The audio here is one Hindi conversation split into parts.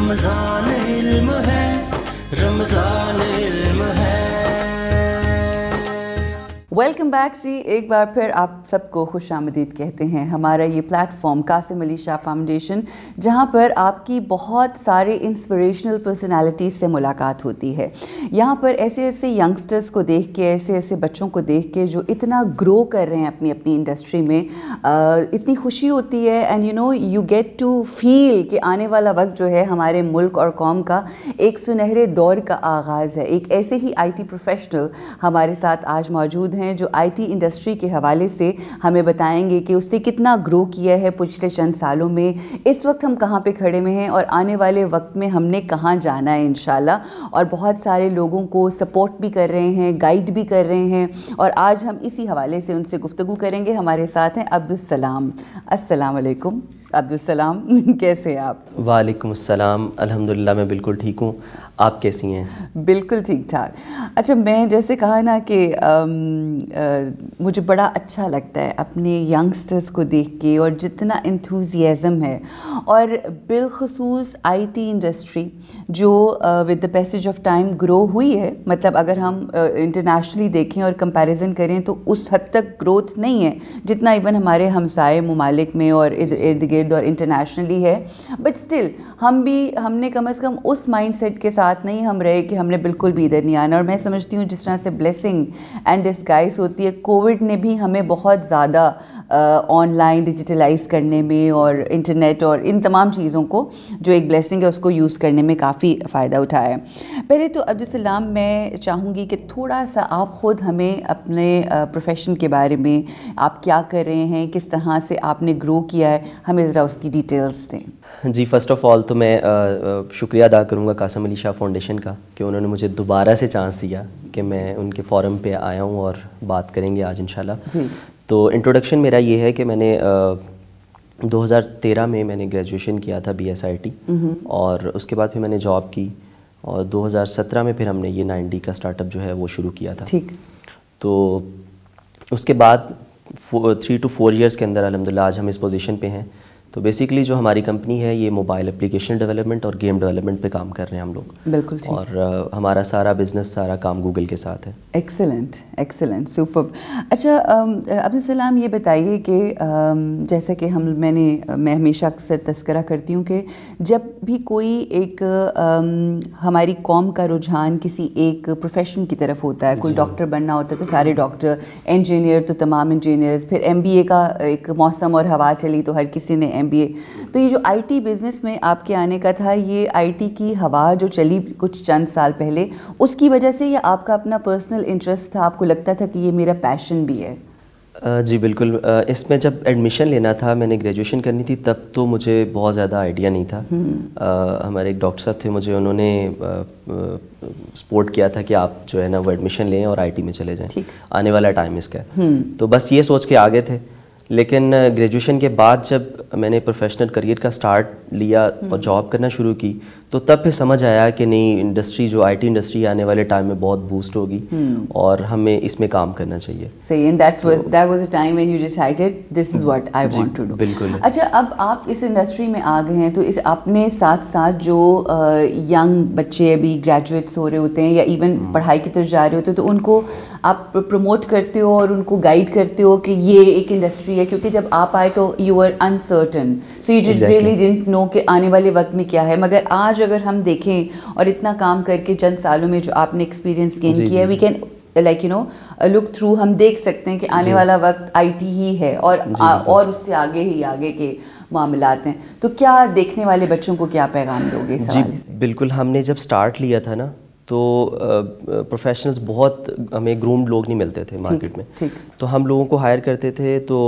रमज़ान इल्म है रमज़ान इल्म है। वेलकम बैक जी। एक बार फिर आप सबको खुश आमदीद कहते हैं। हमारा ये प्लेटफॉर्म कासिम अली शाह फाउंडेशन जहाँ पर आपकी बहुत सारे इंस्पिरेशनल पर्सनालिटीज़ से मुलाकात होती है। यहाँ पर ऐसे ऐसे यंगस्टर्स को देख के ऐसे ऐसे बच्चों को देख के जो इतना ग्रो कर रहे हैं अपनी अपनी इंडस्ट्री में आ, इतनी खुशी होती है। And you know you get to feel कि आने वाला वक्त जो है हमारे मुल्क और कौम का एक सुनहरे दौर का आगाज़ है। एक ऐसे ही आईटी प्रोफेशनल हमारे साथ आज मौजूद हैं हैं जो आईटी इंडस्ट्री के हवाले से हमें बताएँगे कि उसने कितना ग्रो किया है पिछले चंद सालों में। इस वक्त हम कहाँ पे खड़े में हैं और आने वाले वक्त में हमने कहाँ जाना है इन और बहुत सारे लोगों को सपोर्ट भी कर रहे हैं गाइड भी कर रहे हैं और आज हम इसी हवाले से उनसे गुफ्तु करेंगे। हमारे साथ हैं अब्दुलसलाम असलकुम अब्दुलसलाम कैसे हैं आप? वालेकुम अस्सलाम अल्हम्दुलिल्लाह मैं बिल्कुल ठीक हूँ। आप कैसी हैं? बिल्कुल ठीक ठाक। अच्छा मैं जैसे कहा ना कि मुझे बड़ा अच्छा लगता है अपने यंगस्टर्स को देख के और जितना इंथुजियाज़म है। और बिलखसूस आईटी इंडस्ट्री जो with the passage of time grow हुई है मतलब अगर हम इंटरनेशनली देखें और कंपैरिजन करें तो उस हद तक ग्रोथ नहीं है जितना इवन हमारे हमसाए ममालिक में और इर्द गिर्द और इंटरनेशनली है. बट स्टिल हम भी, हमने कम अज़ कम उस माइंड सेट के साथ नहीं हम रहे कि हमने बिल्कुल भी इधर नहीं आना. और मैं समझती हूँ जिस तरह से ब्लेसिंग एंड डिस्काइस होती है कोविड ने भी हमें बहुत ज़्यादा ऑनलाइन डिजिटलाइज करने में और इंटरनेट और इन तमाम चीज़ों को जो एक ब्लेसिंग है उसको यूज़ करने में काफ़ी फ़ायदा उठाया है। पहले तो अब्दुलसलाम मैं चाहूँगी कि थोड़ा सा आप ख़ुद हमें अपने प्रोफेशन के बारे में आप क्या कर रहे हैं किस तरह से आपने ग्रो किया है हमें ज़रा उसकी डिटेल्स दें। जी फ़र्स्ट ऑफ़ ऑल तो मैं शुक्रिया अदा करूँगा कासम अली शाह फाउंडेशन का कि उन्होंने मुझे दोबारा से चांस दिया कि मैं उनके फोरम पे आया हूँ और बात करेंगे आज इंशाल्लाह। तो इंट्रोडक्शन मेरा ये है कि मैंने आ, 2013 में मैंने ग्रेजुएशन किया था बी एस आई टी और उसके बाद फिर मैंने जॉब की और 2017 में फिर हमने ये नाइन का स्टार्टअप जो है वो शुरू किया था। ठीक। तो उसके बाद थ्री टू फोर इयर्स के अंदर अलहमदिल्ला आज हम इस पोजीशन पे हैं। तो बेसिकली जो हमारी कंपनी है ये मोबाइल एप्लीकेशन डेवलपमेंट और गेम डेवलपमेंट पे काम कर रहे हैं हम लोग। बिल्कुल ठीक। और uh, हमारा सारा बिज़नेस सारा काम गूगल के साथ है। एक्सेलेंट एक्सेलेंट सुपर अच्छा अब्दुल सलाम ये बताइए कि जैसे कि हम मैंने मैं हमेशा अक्सर तस्करा करती हूँ कि जब भी कोई एक हमारी कौम का रुझान किसी एक प्रोफेशन की तरफ़ होता है कोई डॉक्टर बनना होता है तो सारे डॉक्टर इंजीनियर तो तमाम इंजीनियर्स फिर एमबीए का एक मौसम और हवा चली तो हर किसी ने एमबीए तो ये जो आईटी बिज़नेस में आपके आने का था ये आईटी की हवा जो चली कुछ चंद साल पहले उसकी वजह से या आपका अपना पर्सनल इंटरेस्ट था? आपको लगता था कि ये मेरा पैशन भी है? जी बिल्कुल। इसमें जब एडमिशन लेना था मैंने ग्रेजुएशन करनी थी तब तो मुझे बहुत ज़्यादा आइडिया नहीं था। आ, हम्म। हमारे एक डॉक्टर साहब थे मुझे उन्होंने सपोर्ट किया था कि आप जो है ना वो एडमिशन लें और आईटी में चले जाएँ। आने वाला टाइम इसका। हम्म। तो बस ये सोच के आगे थे। लेकिन ग्रेजुएशन के बाद जब मैंने प्रोफेशनल करियर का स्टार्ट लिया और जॉब करना शुरू की तो तब फिर समझ आया कि नहीं इंडस्ट्री जो आईटी इंडस्ट्री आने वाले टाइम में बहुत बूस्ट होगी hmm. और हमें इसमें काम करना चाहिए। सही and that was that was a time when you decided this is what I want to do बिल्कुल। अच्छा अब आप इस इंडस्ट्री में आ गए हैं तो इस अपने साथ साथ जो यंग बच्चे अभी ग्रेजुएट्स हो रहे होते हैं या इवन hmm. पढ़ाई की तरफ़ जा रहे होते हैं तो उनको आप प्रमोट करते हो और उनको गाइड करते हो कि ये एक इंडस्ट्री है क्योंकि जब आप आए तो you are uncertain so you did really didn't know कि आने वाले वक्त में क्या है मगर आज आज अगर हम देखें और इतना काम करके चंद सालों में जो आपने एक्सपीरियंस गेन किया we can like you know look through हम देख सकते हैं कि आने वाला वक्त आईटी ही है और आ, और उससे आगे ही आगे के मामलात हैं। तो क्या देखने वाले बच्चों को क्या पैगाम दोगे जी बिल्कुल हमने जब स्टार्ट लिया था ना तो प्रोफेशनल्स बहुत हमें ग्रूम्ड लोग नहीं मिलते थे मार्केट में। ठीक। तो हम लोगों को हायर करते थे तो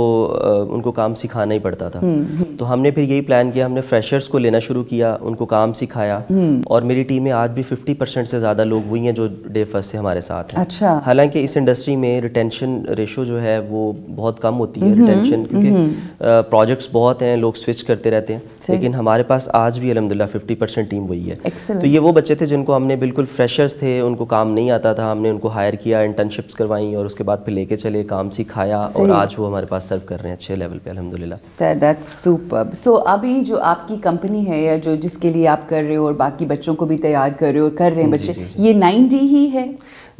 उनको काम सिखाना ही पड़ता था। हम्म, हम्म। तो हमने फिर यही प्लान किया हमने फ्रेशर्स को लेना शुरू किया उनको काम सिखाया। हम्म। और मेरी टीम में आज भी 50 परसेंट से ज़्यादा लोग वही हैं जो डे फ़र्स्ट से हमारे साथ हैं। अच्छा। हालाँकि इस इंडस्ट्री में रिटेंशन रेशो जो है वो बहुत कम होती है रिटेंशन क्योंकि प्रोजेक्ट्स बहुत हैं लोग स्विच करते रहते हैं। लेकिन हमारे पास आज भी अलहमदिल्ला फिफ्टी टीम वही है। तो ये वो बच्चे थे जिनको हमने बिल्कुल फ्रेश फ्रेशर्स थे उनको काम नहीं आता था हमने उनको हायर किया इंटर्नशिप्स करवाई और उसके बाद फिर लेके चले काम सिखाया और आज वो हमारे पास सर्व कर रहे हैं अच्छे लेवल पे अल्हम्दुलिल्लाह। दैट्स सुपर सो अभी जो आपकी कंपनी है या जो जिसके लिए आप कर रहे हो और बाकी बच्चों को भी तैयार कर रहे हो और कर रहे हैं बच्चे ये नाइन ही है?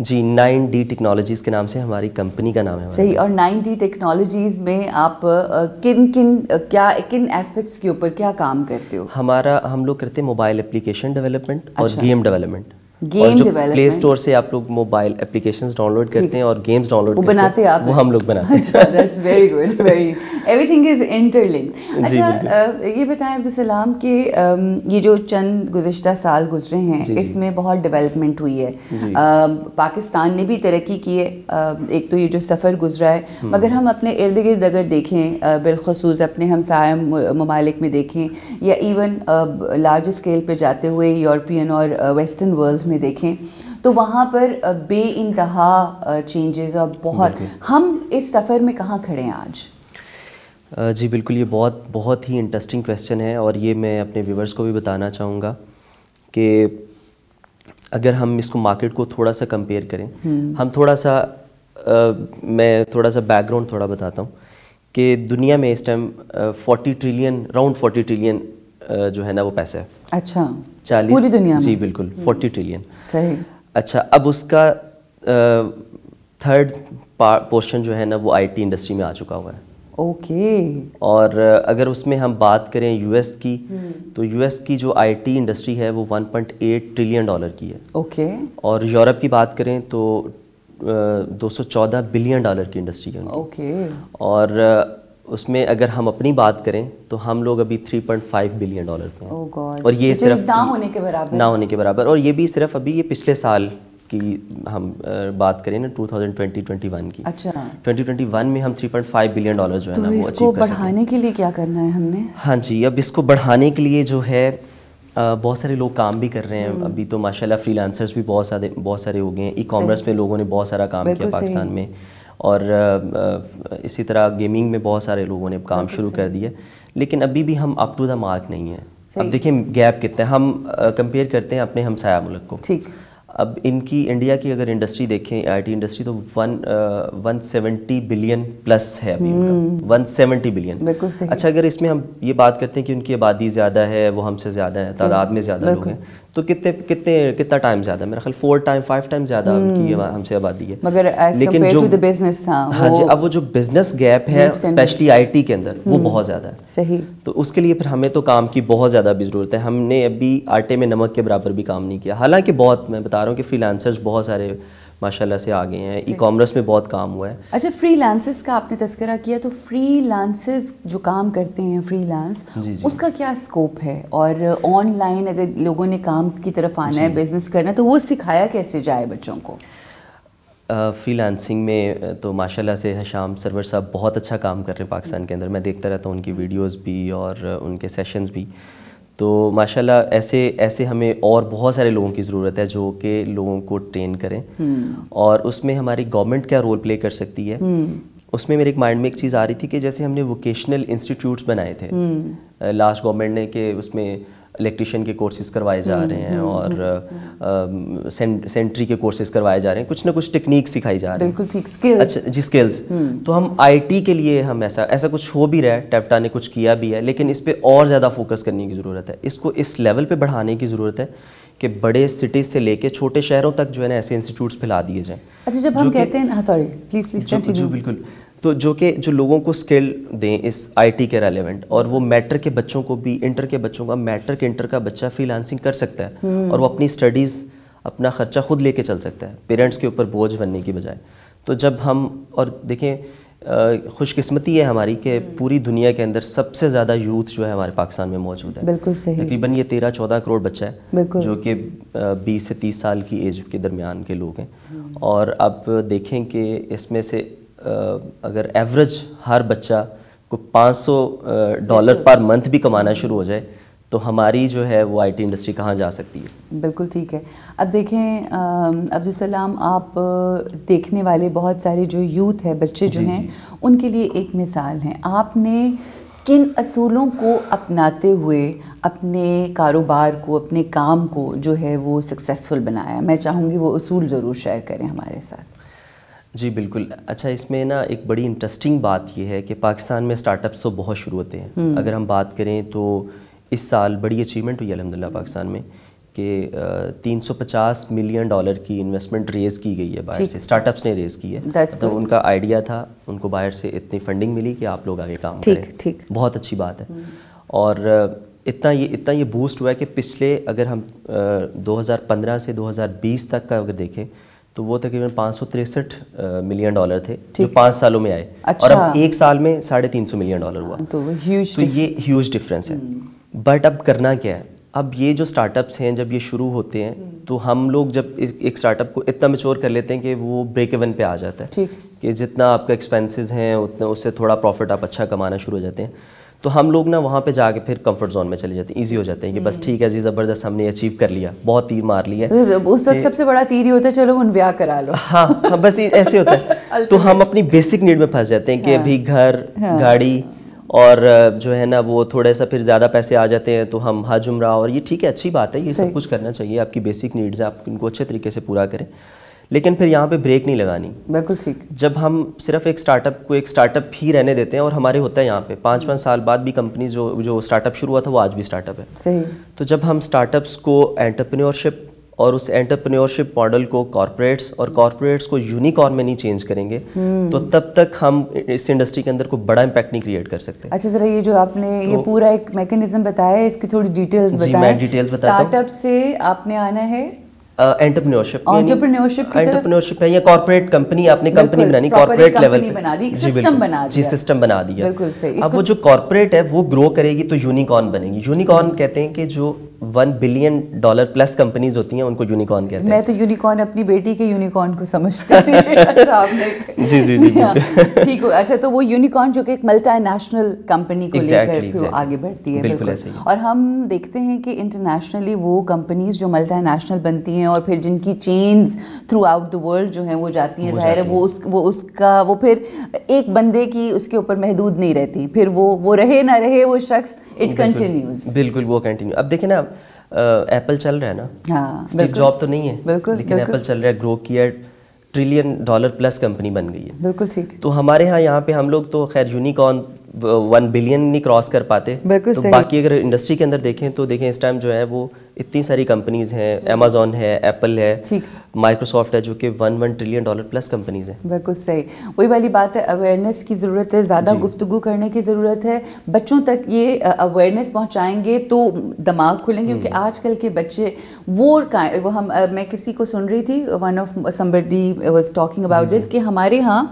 जी नाइन डी टेक्नोलॉजीज़ के नाम से हमारी कंपनी का नाम है सही और नाइन डी टेक्नोलॉजीज़ में आप किन किन क्या किन एस्पेक्ट्स के ऊपर क्या काम करते हो? हमारा हम लोग करते हैं मोबाइल एप्लीकेशन डेवलपमेंट और गेम अच्छा। डेवलपमेंट गेम प्ले स्टोर से आप लोग मोबाइल एप्लीकेशन डाउनलोड करते हैं। और गेम्स डाउनलोड करते बनाते हैं आप वो हम लोग बनाते हैं। That's very good very everything is interlinked अच्छा ये बताएँ अब्दुल सलाम कि ये जो चंद गुज़श्ता साल गुजरे हैं इसमें बहुत डेवलपमेंट हुई है। पाकिस्तान ने भी तरक्की की है। एक तो ये जो सफ़र गुजरा है हम्म। मगर हम अपने इर्द गिर्द अगर देखें बिलखसूस अपने हमसाय ममालिक में देखें या इवन लार्ज स्केल पर जाते हुए यूरोपियन और वेस्टर्न वर्ल्ड में देखें तो वहाँ पर बे इंतहा चेंजेस और बहुत हम इस सफ़र में कहाँ खड़े हैं आज? जी बिल्कुल ये बहुत बहुत ही इंटरेस्टिंग क्वेश्चन है और ये मैं अपने व्यूवर्स को भी बताना चाहूँगा कि अगर हम इसको मार्केट को थोड़ा सा कंपेयर करें हम्म। हम थोड़ा सा आ, मैं थोड़ा सा बैकग्राउंड थोड़ा बताता हूँ कि दुनिया में इस time forty trillion round forty trillion जो है ना वो पैसा है। अच्छा चालीस पूरी दुनिया में? जी बिल्कुल फोर्टी ट्रिलियन सही। अच्छा अब उसका थर्ड पोर्शन जो है ना वो आईटी इंडस्ट्री में आ चुका हुआ है। Okay okay. और अगर उसमें हम बात करें यूएस की hmm. तो यूएस की जो आईटी इंडस्ट्री है वो 1.8 ट्रिलियन डॉलर की है ओके okay. और यूरोप की बात करें तो दो सौ चौदह बिलियन डॉलर की इंडस्ट्री है ओके okay. और उसमें अगर हम अपनी बात करें तो हम लोग अभी 3.5 बिलियन डॉलर पे हैं oh और ये सिर्फ़ ना होने के बराबर ना होने के बराबर और ये भी सिर्फ़ अभी ये पिछले साल की हम बात करें ना 2020-21 की। अच्छा। 2021 में हम 3.5 बिलियन डॉलर जो है तो ना वो इसको बढ़ाने के लिए क्या करना है हमने? हाँ जी अब इसको बढ़ाने के लिए जो है बहुत सारे लोग काम भी कर रहे हैं। हम्म। अभी तो माशाल्लाह फ्रीलांसर्स भी बहुत सारे बहुत सारे हो गए हैं। ई कॉमर्स में लोगों ने बहुत सारा काम किया पाकिस्तान में। और इसी तरह गेमिंग में बहुत सारे लोगों ने काम शुरू कर दिया। लेकिन अभी भी हम अप टू द मार्क नहीं है। अब देखिए गैप कितना है? हम कंपेयर करते हैं अपने हमसाया मुल्क को। ठीक। अब इनकी इंडिया की अगर इंडस्ट्री देखें आईटी इंडस्ट्री तो one one seventy billion plus है अभी वन। सेवेंटी बिलियन बिल्कुल सही। अच्छा अगर इसमें हम ये बात करते हैं कि उनकी आबादी ज़्यादा है वो हमसे ज़्यादा है तादाद में ज़्यादा लोग हैं तो कितने कितने कितना टाइम ज़्यादा मेरा ख्याल फोर टाइम फाइव टाइम ज़्यादा उनकी। हमसे आबादी है। मगर लेकिन जो बिज़नेस हाँ, हाँ जी अब वो जो बिज़नेस गैप है स्पेशली आईटी के अंदर वो हम्म। बहुत ज़्यादा है। सही। तो उसके लिए फिर हमें तो काम की बहुत ज़्यादा भी ज़रूरत है। हमने अभी आटे में नमक के बराबर भी काम नहीं किया। हालाँकि बहुत मैं बता रहा हूँ कि फ्रीलांसर्स बहुत सारे माशाल्लाह से आ गए हैं। ई कॉमर्स में बहुत काम हुआ है। अच्छा फ्रीलांसर्स का आपने तस्करा किया तो फ्रीलांसर्स जो काम करते हैं फ्रीलांस उसका क्या स्कोप है? और ऑनलाइन अगर लोगों ने काम की तरफ़ आना है बिज़नेस करना तो वो सिखाया कैसे जाए बच्चों को? फ्रीलांसिंग में तो माशाल्लाह से हशाम सरवर साहब बहुत अच्छा काम कर रहे हैं पाकिस्तान के अंदर। मैं देखता रहता हूँ उनकी वीडियोस भी और उनके सेशंस भी। तो माशाल्लाह ऐसे ऐसे हमें और बहुत सारे लोगों की ज़रूरत है जो कि लोगों को ट्रेन करें हम्म। और उसमें हमारी गवर्नमेंट क्या रोल प्ले कर सकती है हम्म। उसमें मेरे एक माइंड में एक चीज़ आ रही थी कि जैसे हमने वोकेशनल इंस्टीट्यूट्स बनाए थे लास्ट हम्म। गवर्नमेंट ने कि उसमें इलेक्ट्रिशियन के कोर्सेज करवाए जा रहे हैं और सेंट्री के कोर्सेज करवाए जा रहे हैं। कुछ ना कुछ टेक्निक सिखाई जा रही है। बिल्कुल ठीक। स्किल्स अच्छा जी स्किल्स तो हम आईटी के लिए हम ऐसा ऐसा कुछ हो भी रहा है टेफ्टा ने कुछ किया भी है लेकिन इस पर और ज़्यादा फोकस करने की ज़रूरत है। इसको इस लेवल पे बढ़ाने की ज़रूरत है कि बड़े सिटीज़ से लेके छोटे शहरों तक जो है ना ऐसे इंस्टीट्यूट्स फैला दिए जाएँ। अच्छा जब हम कहते हैं सॉरी प्लीज़ प्लीज़ जो बिल्कुल। तो जो कि जो लोगों को स्किल दें इस आईटी के रेलेवेंट और वो मैटर के बच्चों को भी इंटर के बच्चों का मैटर के इंटर का बच्चा फ्रीलांसिंग कर सकता है हम्म। और वो अपनी स्टडीज़ अपना ख़र्चा खुद लेके चल सकता है पेरेंट्स के ऊपर बोझ बनने की बजाय तो जब हम और देखें खुशकिस्मती है हमारी कि हम्म। पूरी दुनिया के अंदर सबसे ज़्यादा यूथ जो है हमारे पाकिस्तान में मौजूद है बिल्कुल सही तकरीबन ये तेरह चौदह करोड़ बच्चा है जो कि बीस से तीस साल की एज के दरमियान के लोग हैं हम्म। और अब देखें कि इसमें से अगर एवरेज हर बच्चा को 500 डॉलर पर मंथ भी कमाना शुरू हो जाए तो हमारी जो है वो आईटी इंडस्ट्री कहाँ जा सकती है? बिल्कुल ठीक है। अब देखें अब्दुल सलाम आप देखने वाले बहुत सारे जो यूथ है बच्चे जो हैं उनके लिए एक मिसाल हैं। आपने किन असूलों को अपनाते हुए अपने कारोबार को अपने काम को जो है वो सक्सेसफुल बनाया? मैं चाहूँगी वो असूल ज़रूर शेयर करें हमारे साथ। जी बिल्कुल। अच्छा इसमें ना एक बड़ी इंटरेस्टिंग बात यह है कि पाकिस्तान में स्टार्टअप्स तो बहुत शुरू होते हैं। हम्म। अगर हम बात करें तो इस साल बड़ी अचीवमेंट हुई अलहमदिल्ला पाकिस्तान में कि तीन सौ पचास मिलियन डॉलर की इन्वेस्टमेंट रेज़ की गई है बाहर से। स्टार्टअप्स ने रेज़ की है। तो उनका आइडिया था उनको बाहर से इतनी फंडिंग मिली कि आप लोग आगे काम ठीक, करें। ठीक। बहुत अच्छी बात है। हम्म। और इतना ये इतना ये बूस्ट हुआ है कि पिछले अगर हम दो हज़ार पंद्रह से दो हज़ार बीस तक का अगर देखें तो वो तकरीबन पाँच सौ तिरसठ मिलियन डॉलर थे जो पाँच सालों में आए। अच्छा। और अब अच्छा। एक साल में साढ़े तीन सौ मिलियन डॉलर हुआ। तो, तो ये ह्यूज डिफरेंस है। बट अब करना क्या है? अब ये जो स्टार्टअप्स हैं जब ये शुरू होते हैं तो हम लोग जब एक स्टार्टअप को इतना मेच्योर कर लेते हैं कि वो ब्रेक इवन पे आ जाता है। कि जितना आपका एक्सपेंसेस हैं उतना उससे थोड़ा प्रॉफिट आप अच्छा कमाना शुरू हो जाते हैं। तो हम लोग ना वहाँ पे जाके फिर कंफर्ट जोन में चले जाते हैं। इजी हो जाते हैं कि बस ठीक है जी ज़बरदस्त हमने अचीव कर लिया बहुत तीर मार लिया। उस वक्त सबसे बड़ा तीर ही होता है चलो उन ब्याह करा लो। हाँ हाँ बस ऐसे होता है। तो हम अपनी बेसिक नीड में फंस जाते हैं कि हाँ। अभी घर हाँ। गाड़ी और जो है ना वो थोड़ा सा फिर ज़्यादा पैसे आ जाते हैं तो हम हज उम्र और ये ठीक है अच्छी बात है ये सब कुछ करना चाहिए। आपकी बेसिक नीड्स है आप इनको अच्छे तरीके से पूरा करें। लेकिन फिर यहाँ पे ब्रेक नहीं लगानी। बिल्कुल ठीक। जब हम सिर्फ़ एक स्टार्टअप को एक स्टार्टअप ही रहने देते हैं और हमारे होता है यहाँ पे पाँच पाँच साल बाद भी कंपनी जो जो स्टार्टअप शुरू हुआ था वो आज भी स्टार्टअप है। सही। तो जब हम स्टार्टअप्स को एंटरप्रेन्योरशिप और उस एंटरप्रेन्योरशिप मॉडल को कॉरपोरेट्स और कॉरपोरेट्स को यूनिकॉर्न में नहीं चेंज करेंगे हम्म। तो तब तक हम इस इंडस्ट्री के अंदर कोई बड़ा इम्पैक्ट नहीं क्रिएट कर सकते। अच्छा जरा ये जो आपने तो, ये पूरा एक मैकेनिज्म बताया है इसकी थोड़ी डिटेल्स बताएँ। डिटेल्स बताता स्टार्टअप से आपने आना है एंटरप्रेन्योरशिप एंटरप्रेन्योरशिप एंटरप्रेन्योरशिप है या कॉर्पोरेट कंपनी आपने कंपनी बनानी कॉर्पोरेट लेवल पे। बना दी सिस्टम बना जी सिस्टम बना दिया। बिल्कुल सही। अब वो जो कॉर्पोरेट है वो ग्रो करेगी तो यूनिकॉर्न बनेगी। यूनिकॉर्न कहते हैं कि जो one billion dollar plus companies होती हैं उनको यूनिकॉर्न कहते हैं। मैं तो यूनिकॉर्न अपनी बेटी के यूनिकॉर्न को समझती थी। अच्छा जी जी जी हाँ, ठीक है अच्छा तो वो यूनिकॉर्न जो कि एक मल्टीनेशनल कंपनी को exactly, लेकर फिर आगे बढ़ती है बिल्कुल ऐसे और हम देखते हैं कि इंटरनेशनली वो कंपनीज़ जो मल्टीनेशनल बनती हैं और फिर जिनकी chains throughout the world जो हैं वो जाती हैं ज़ाहिर है वो उस वो उसका वो फिर एक बंदे की उसके ऊपर महदूद नहीं रहती। फिर वो वो रहे ना रहे वो शख्स इट कंटिन्यूज बिल्कुल। वो कंटिन्यू अब देखें ना एप्पल चल रहा है ना? हाँ, स्टीव जॉब तो नहीं है बिल्कुल लेकिन एप्पल चल रहा है ग्रो किया ट्रिलियन डॉलर प्लस कंपनी बन गई है। बिल्कुल ठीक। तो हमारे यहाँ यहाँ पे हम लोग तो खैर यूनिकॉर्न वन बिलियन नहीं क्रॉस कर पाते। तो सही। बाकी अगर इंडस्ट्री के अंदर देखें तो देखें इस टाइम जो है वो इतनी सारी कंपनीज़ हैं अमेजोन है एप्पल है माइक्रोसॉफ्ट है जो कि one one trillion dollar plus companies हैं। बिल्कुल सही। वही वाली बात है अवेयरनेस की ज़रूरत है ज़्यादा गुफ्तु करने की ज़रूरत है। बच्चों तक ये अवेयरनेस पहुँचाएँगे तो दिमाग खुलेंगे क्योंकि हम्म। आजकल के बच्चे वो वो हम मैं किसी को सुन रही थी one of somebody was talking about this कि हमारे यहाँ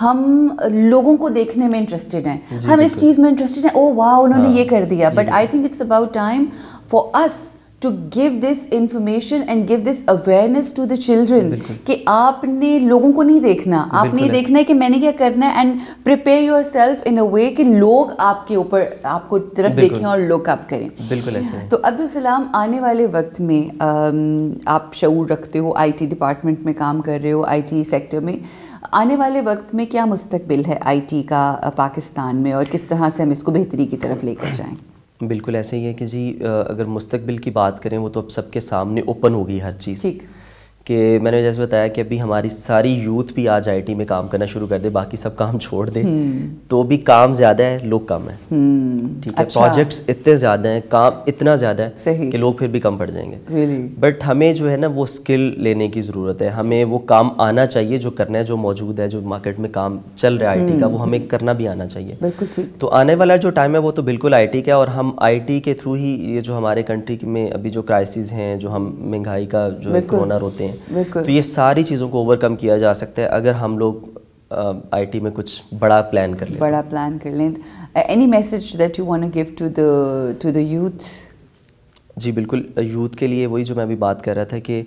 हम लोगों को देखने में इंटरेस्टेड हैं। हम इस चीज़ में इंटरेस्टेड हैं ओ वाह उन्होंने हाँ, ये कर दिया. But I think it's about time for us to give this information and give this awareness to the children कि आपने लोगों को नहीं देखना। आपने ये देखना है कि मैंने क्या करना है and prepare yourself in a way कि लोग आपके ऊपर आपको तरफ़ देखें और लोग आप करें। बिल्कुल ऐसे तो अब्दुल सलाम आने वाले वक्त में आप शूर रखते हो आईटी डिपार्टमेंट में काम कर रहे हो आईटी सेक्टर में। आने वाले वक्त में क्या मुस्तकबिल है आईटी का पाकिस्तान में और किस तरह से हम इसको बेहतरी की तरफ़ लेकर जाएँ? बिल्कुल ऐसे ही है कि जी अगर मुस्तकबिल की बात करें वो तो अब सबके सामने ओपन होगी गई हर चीज़। ठीक। कि मैंने जैसे बताया कि अभी हमारी सारी यूथ भी आज आईटी में काम करना शुरू कर दे बाकी सब काम छोड़ दे हम्म। तो भी काम ज़्यादा है लोग कम है हम्म। ठीक है अच्छा। प्रोजेक्ट्स इतने ज़्यादा हैं काम इतना ज़्यादा है कि लोग फिर भी कम पड़ जाएँगे really? बट हमें जो है ना वो स्किल लेने की ज़रूरत है हमें वो काम आना चाहिए जो करना है जो मौजूद है जो मार्केट में काम चल रहा है आईटी का वो हम्म। हमें करना भी आना चाहिए बिल्कुल तो आने वाला जो टाइम है वो तो बिल्कुल आईटी का और हम आईटी के थ्रू ही ये जो हमारे कंट्री में अभी जो क्राइसिस हैं जो हम महँगाई का जो कोरोना होते हैं तो ये सारी चीज़ों को ओवरकम किया जा सकता है अगर हम लोग आईटी में कुछ बड़ा प्लान कर लें बड़ा प्लान कर लें। Any message that you want to give to the to the youth जी बिल्कुल। यूथ के लिए वही जो मैं अभी बात कर रहा था कि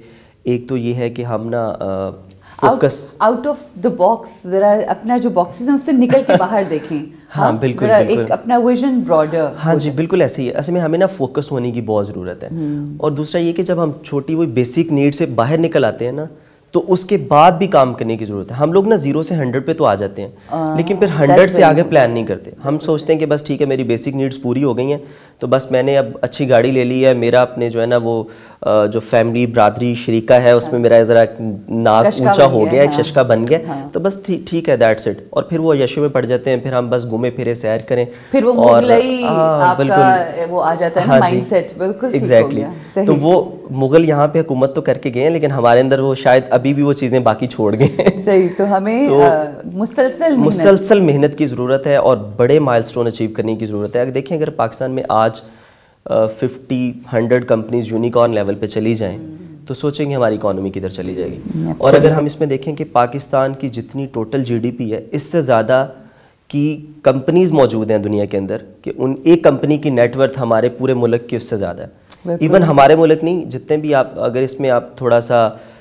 एक तो ये है कि हम ना focus out of the box ज़रा अपना जो बॉक्सेस हैं उससे निकल के बाहर देखें। हाँ, हाँ बिल्कुल, बिल्कुल। एक अपना विजन ब्रॉडर हाँ जी बिल्कुल ऐसे ही है। असल में हमें ना फोकस होने की बहुत ज़रूरत है। हम्म। और दूसरा ये कि जब हम छोटी वही बेसिक नीड से बाहर निकल आते हैं ना तो उसके बाद भी काम करने की ज़रूरत है। हम लोग ना ज़ीरो से हंड्रेड पे तो आ जाते हैं। लेकिन फिर हंड्रेड से आगे प्लान नहीं करते। हम सोचते हैं कि बस ठीक है मेरी बेसिक नीड्स पूरी हो गई हैं। तो बस मैंने अब अच्छी गाड़ी ले ली है। मेरा अपने जो है ना वो जो फैमिली बरादरी शरीका है उसमें मेरा ज़रा नाक ऊँचा हो गया एक हाँ। शशका बन गया। हाँ। तो बस ठीक है दैट्स इट और फिर वो यशो में पड़ जाते हैं फिर हम बस घूमे फिरे सैर करें। फिर वो और हाँ, बिल्कुल। वो आ जाता है हाँ माइंडसेट बिल्कुल एग्जैक्टली तो वो मुगल यहाँ पे हुकूमत तो करके गए हैं लेकिन हमारे अंदर वो शायद अभी भी वो चीज़ें बाकी छोड़ गए सही तो हमें तो मुसलसल मुसलसल मेहनत की ज़रूरत है और बड़े माइलस्टोन अचीव करने की ज़रूरत है। अगर देखें अगर पाकिस्तान में आज fifty hundred companies unicorn level पे चली जाएँ तो सोचेंगे हमारी इकोनॉमी किधर चली जाएगी। और अगर हम इसमें देखें कि पाकिस्तान की जितनी टोटल जीडीपी है इससे ज़्यादा की कंपनीज़ मौजूद हैं दुनिया के अंदर कि उन एक कंपनी की नेटवर्थ हमारे पूरे मुल्क की उससे ज़्यादा है। इवन हमारे मुल्क नहीं जितने भी आप अगर इसमें आप थोड़ा सा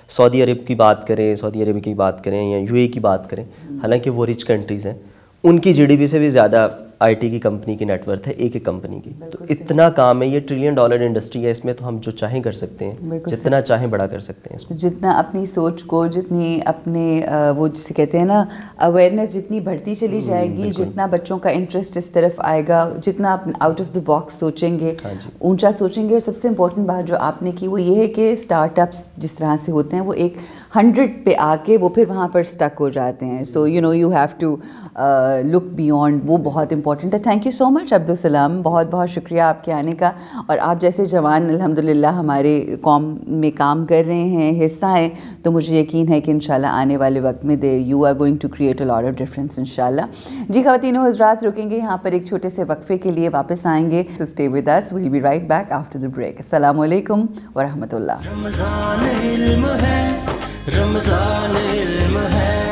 सऊदी अरब की बात करें, सऊदी अरब की बात करें या यूए की बात करें, हालाँकि वो रिच कंट्रीज़ हैं, उनकी जीडीपी से भी ज़्यादा आईटी की कंपनी की नेटवर्थ है एक एक कंपनी की। तो इतना काम है ये ट्रिलियन डॉलर इंडस्ट्री है इसमें तो हम जो चाहें कर सकते हैं जितना चाहें बड़ा कर सकते हैं इसमें। जितना अपनी सोच को जितनी अपने वो जिसे कहते हैं ना अवेयरनेस जितनी बढ़ती चली हम्म, जाएगी जितना बच्चों का इंटरेस्ट इस तरफ़ आएगा जितना आप आउट ऑफ़ द बॉक्स सोचेंगे हाँ ऊँचा सोचेंगे और सबसे इम्पोर्टेंट बात जो आपने की वो ये है कि स्टार्टअप्स जिस तरह से होते हैं वो एक हंड्रेड पे आके वो फिर वहाँ पर स्टक हो जाते हैं। So you know you have to look beyond वो बहुत इंपॉर्टेंट है। Thank you so much Abdulsalam बहुत बहुत शुक्रिया आपके आने का। और आप जैसे जवान, अल्हम्दुलिल्लाह, हमारे कॉम में काम कर रहे हैं, हिस्सा हैं तो मुझे यकीन है कि इन आने वाले वक्त में they you are going to create a lot of difference in जी खातिन, हजरात रुकेंगे यहाँ पर एक छोटे से वक्फे के लिए वापस आएँगे। Stay with us will be right back after the break असल वरहमतुल्लाह रमज़ान इल्म है रमज़ान इल्म है